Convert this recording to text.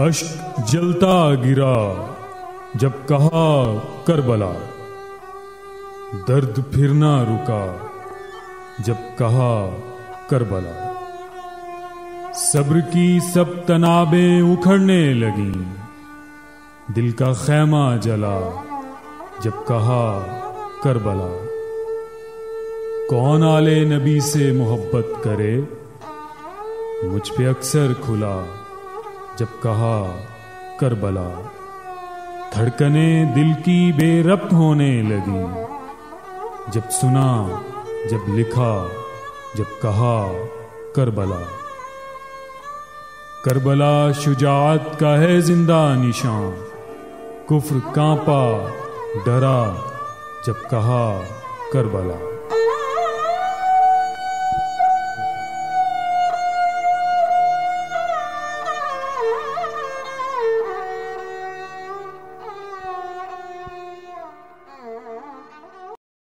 अश्क जलता गिरा, जब कहा करबला। दर्द फिर ना रुका, जब कहा करबला। सब्र की सब तनाबें उखड़ने लगी, दिल का खैमा जला, जब कहा करबला। कौन आले नबी से मोहब्बत करे, मुझ पे अक्सर खुला जब कहा, करबला। धड़कने दिल की बेरब होने लगी। जब सुना, जब लिखा, जब कहा, करबला। करबला शुजात का है ज़िंदा निशान। कुफ्र कांपा, डरा। जब कहा, करबला।